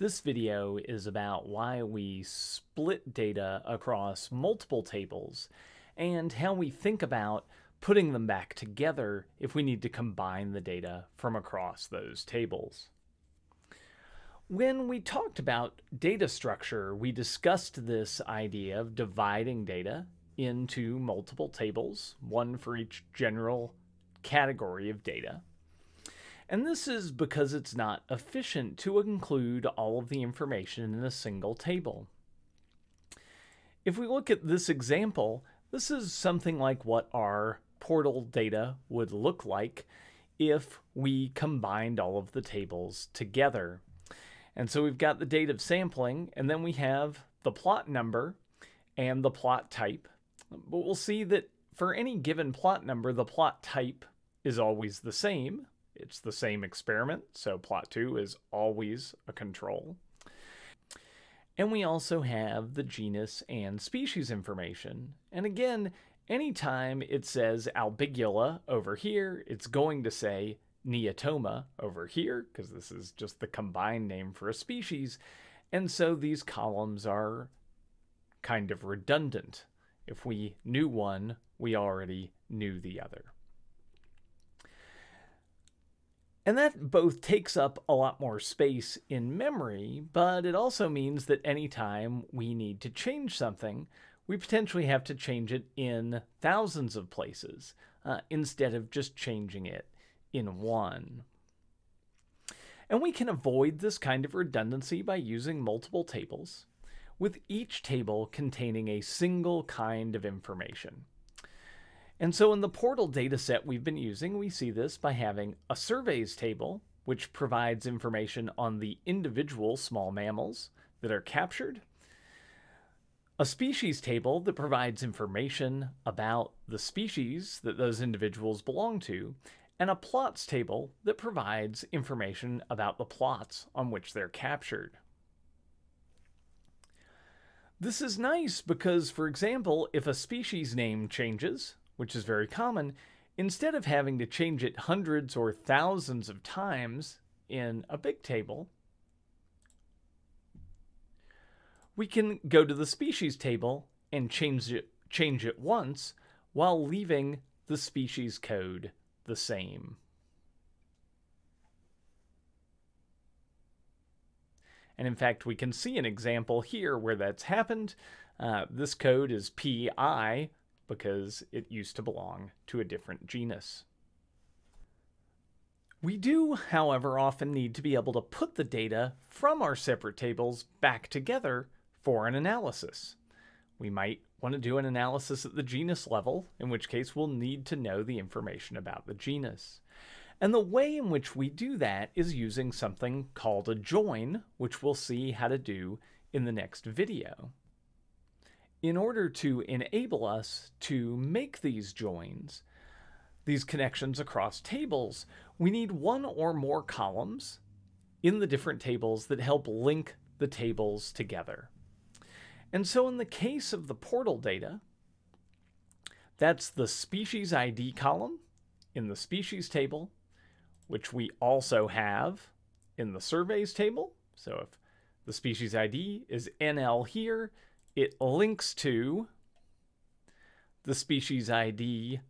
This video is about why we split data across multiple tables and how we think about putting them back together if we need to combine the data from across those tables. When we talked about data structure, we discussed this idea of dividing data into multiple tables, one for each general category of data. And this is because it's not efficient to include all of the information in a single table. If we look at this example, this is something like what our portal data would look like if we combined all of the tables together. And so we've got the date of sampling, and then we have the plot number and the plot type. But we'll see that for any given plot number, the plot type is always the same, it's the same experiment, so plot 2 is always a control. And we also have the genus and species information. And again, anytime it says albigula over here, it's going to say neotoma over here, because this is just the combined name for a species. And so these columns are kind of redundant. If we knew one, we already knew the other. And that both takes up a lot more space in memory, but it also means that anytime we need to change something, we potentially have to change it in thousands of places uh, instead of just changing it in one. And we can avoid this kind of redundancy by using multiple tables, with each table containing a single kind of information. And so in the portal dataset we've been using, we see this by having a surveys table, which provides information on the individual small mammals that are captured, a species table that provides information about the species that those individuals belong to, and a plots table that provides information about the plots on which they're captured. This is nice because, for example, if a species name changes, which is very common, instead of having to change it hundreds or thousands of times in a big table, we can go to the species table and change it, change it once while leaving the species code the same. And in fact, we can see an example here where that's happened. Uh, this code is PI because it used to belong to a different genus. We do, however, often need to be able to put the data from our separate tables back together for an analysis. We might want to do an analysis at the genus level, in which case we'll need to know the information about the genus. And the way in which we do that is using something called a join, which we'll see how to do in the next video. In order to enable us to make these joins, these connections across tables, we need one or more columns in the different tables that help link the tables together. And so in the case of the portal data, that's the species ID column in the species table, which we also have in the surveys table. So if the species ID is NL here, it links to the species ID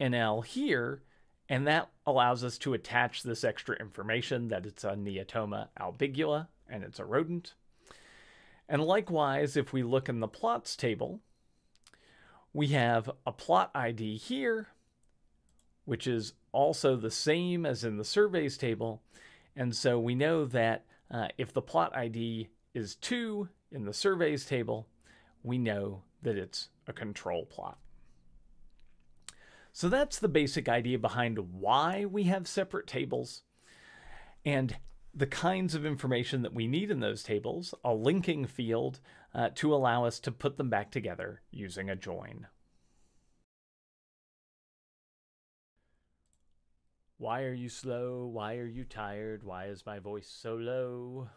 NL here, and that allows us to attach this extra information that it's a Neotoma albigula and it's a rodent. And likewise, if we look in the plots table, we have a plot ID here, which is also the same as in the surveys table. And so we know that uh, if the plot ID is 2 in the surveys table, we know that it's a control plot. So that's the basic idea behind why we have separate tables and the kinds of information that we need in those tables, a linking field uh, to allow us to put them back together using a join. Why are you slow? Why are you tired? Why is my voice so low?